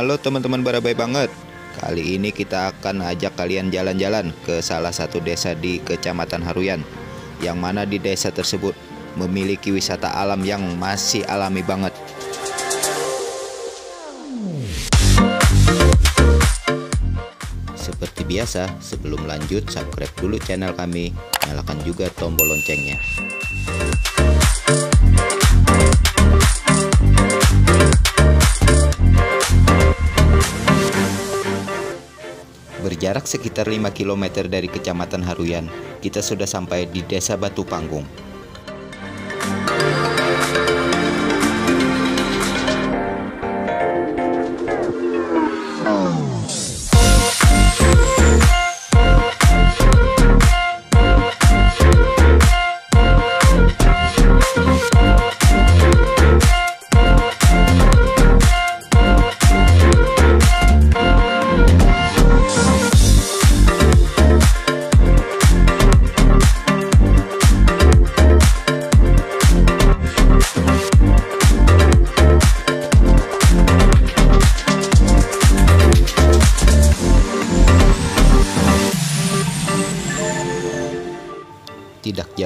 Halo teman-teman barabai banget. Kali ini kita akan ajak kalian jalan-jalan ke salah satu desa di Kecamatan Haruyan. Yang mana di desa tersebut memiliki wisata alam yang masih alami banget. Seperti biasa, sebelum lanjut subscribe dulu channel kami. Nyalakan juga tombol loncengnya Berjarak sekitar 5 km dari Kecamatan Haruyan, kita sudah sampai di Desa Batu Panggung.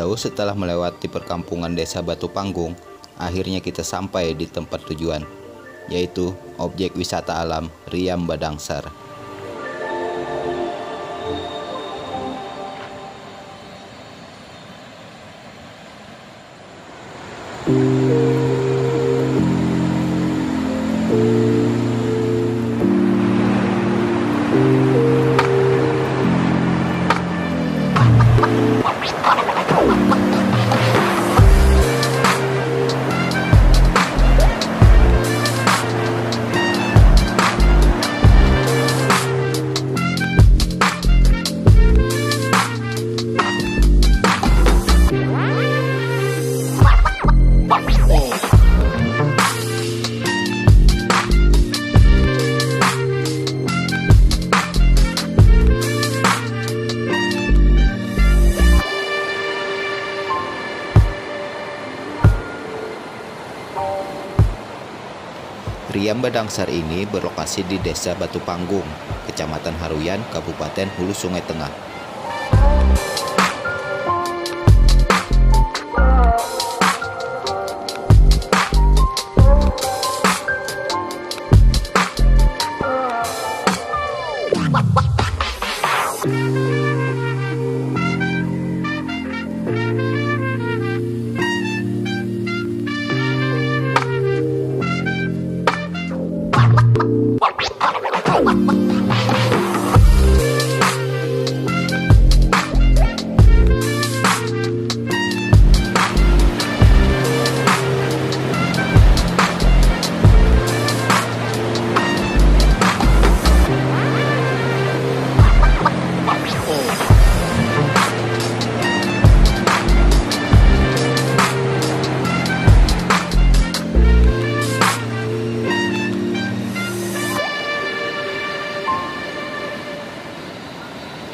Jauh setelah melewati perkampungan desa Batu Panggung, akhirnya kita sampai di tempat tujuan, yaitu objek wisata alam Riam Badangsar. Riam Badangsar ini berlokasi di Desa Batu Panggung, Kecamatan Haruyan, Kabupaten Hulu Sungai Tengah.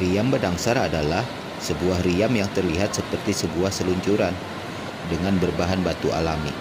Riam Badangsar adalah sebuah riam yang terlihat seperti sebuah seluncuran dengan berbahan batu alami.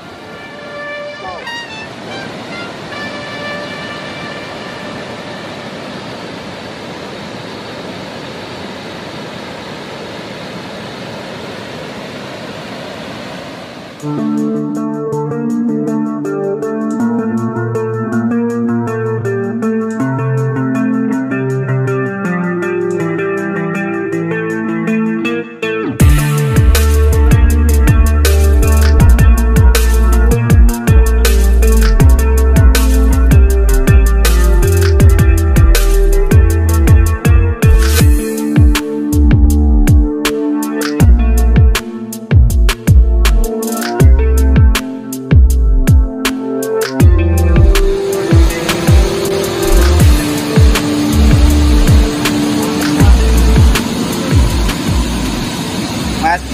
Mas,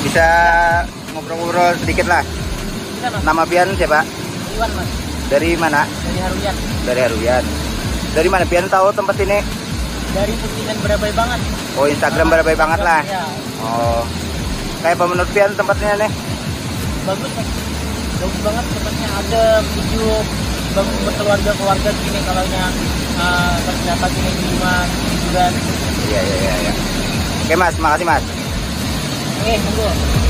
bisa ngobrol-ngobrol sedikit lah. Kita mas, Nama pian siapa? Iwan mas, Dari mana? dari Haruyan. Dari Haruyan. Dari mana pian tahu tempat ini? dari postingan berabai banget. Oh Instagram berabai banget lah. Ya, Oh. Kayak apa menurut Pian tempatnya nih? bagus Mas. bagus banget tempatnya ada video bagus berkeluarga keluarga gini kalau yang uh, terdapat ini di rumah hiburan. Iya iya iya. iya. Oke mas, makasih mas. Nghe.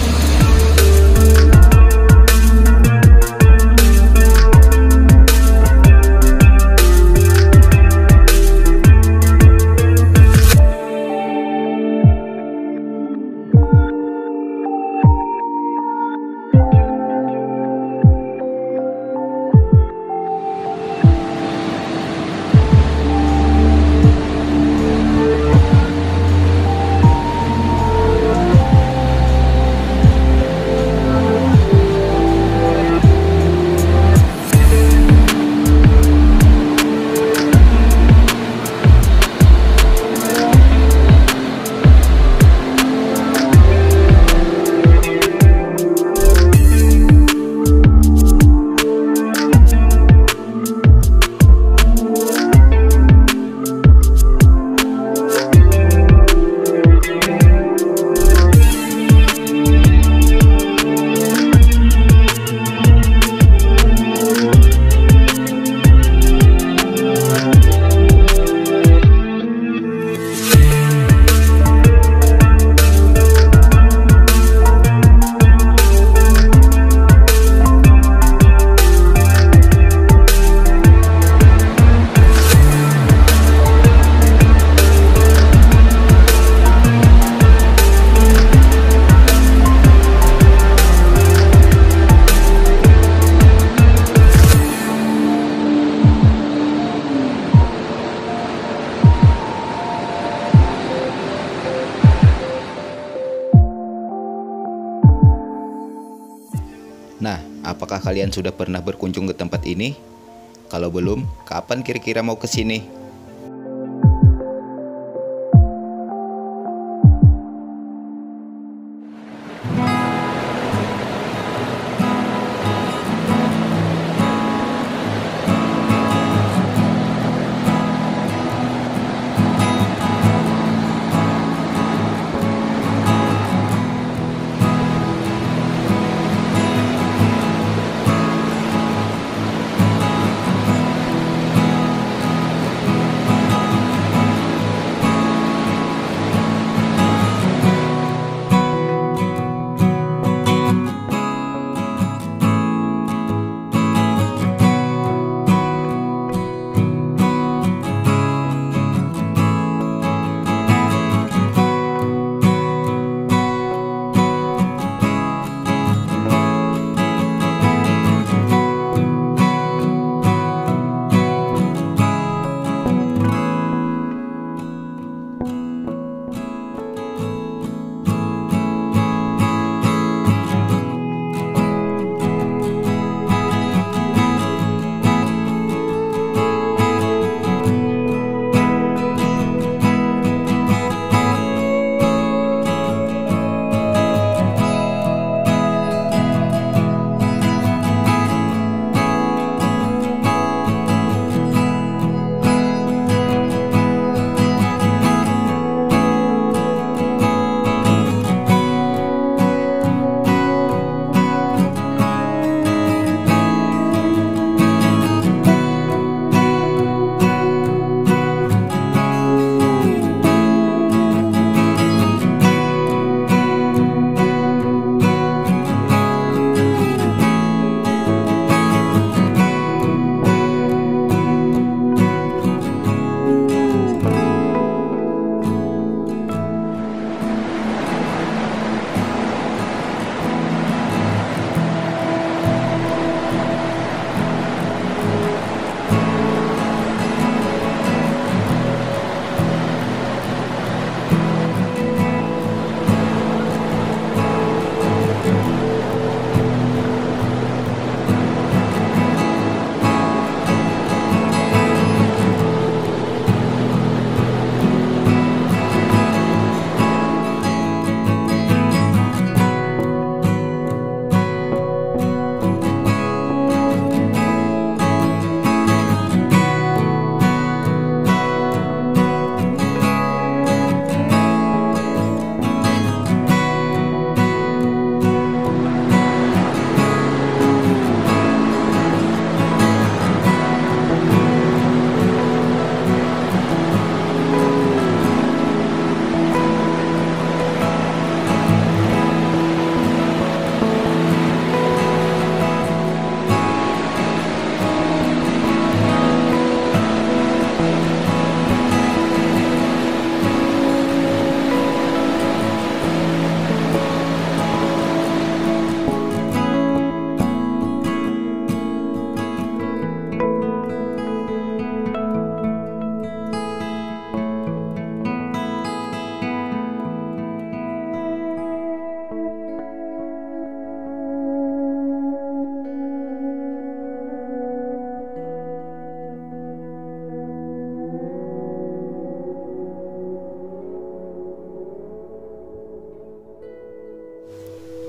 Apakah kalian sudah pernah berkunjung ke tempat ini? Kalau belum, kapan kira-kira mau ke sini?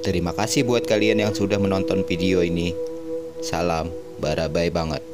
Terima kasih buat kalian yang sudah menonton video ini. Salam barabai banget.